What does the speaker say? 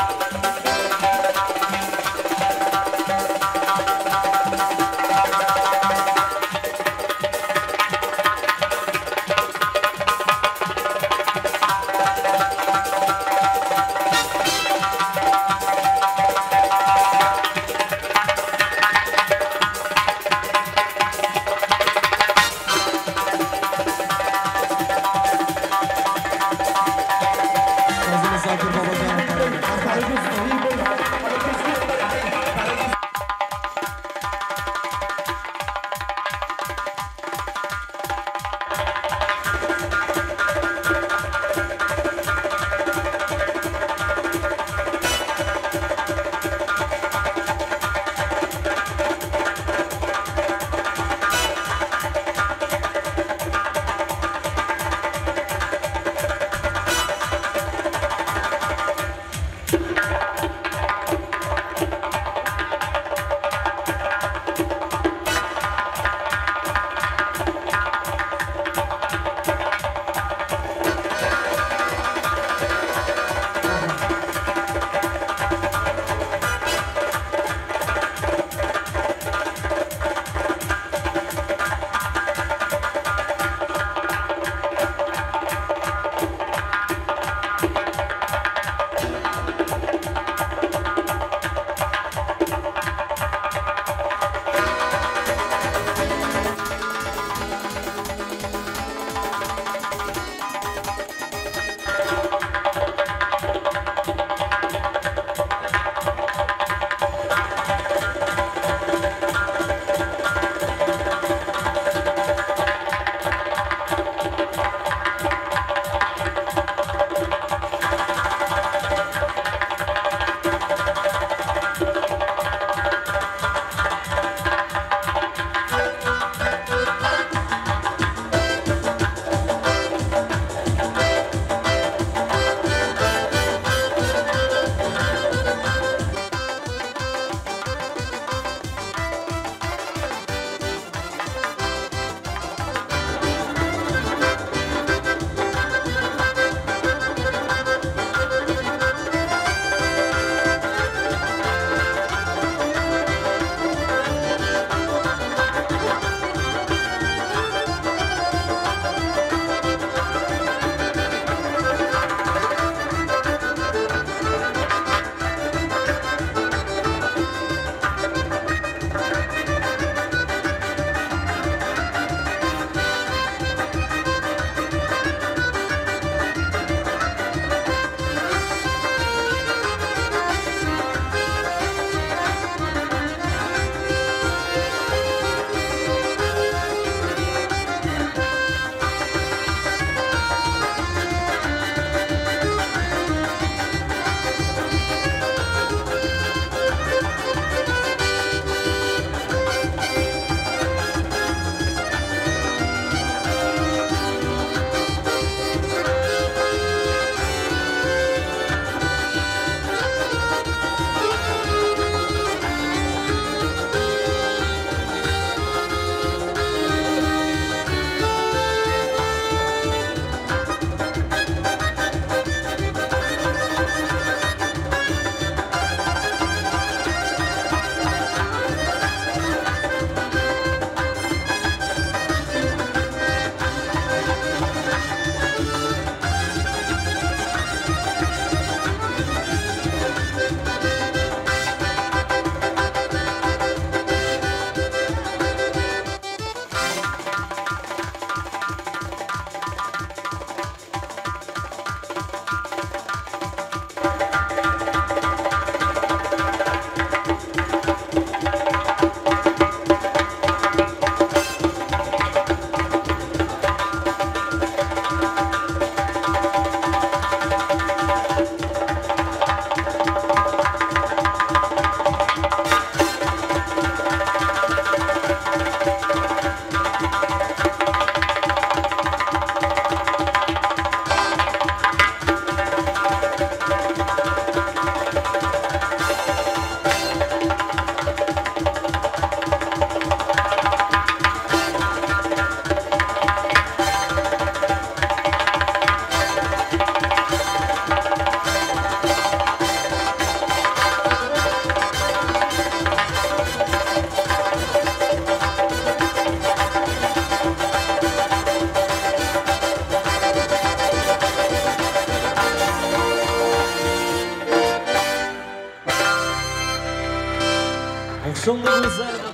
Fazendo Çok lose it.